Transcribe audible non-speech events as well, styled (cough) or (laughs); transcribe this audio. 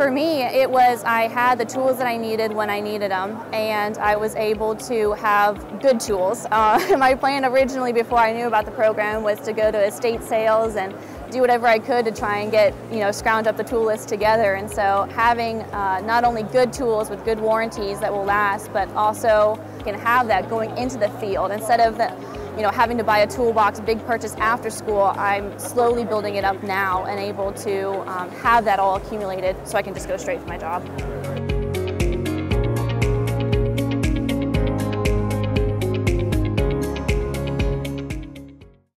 For me, it was I had the tools that I needed when I needed them, and I was able to have good tools. Uh, (laughs) my plan originally, before I knew about the program, was to go to estate sales and do whatever I could to try and get, you know, scrounge up the tool list together. And so having uh, not only good tools with good warranties that will last, but also can have that going into the field instead of the, you know, having to buy a toolbox, big purchase after school. I'm slowly building it up now and able to um, have that all accumulated so I can just go straight for my job.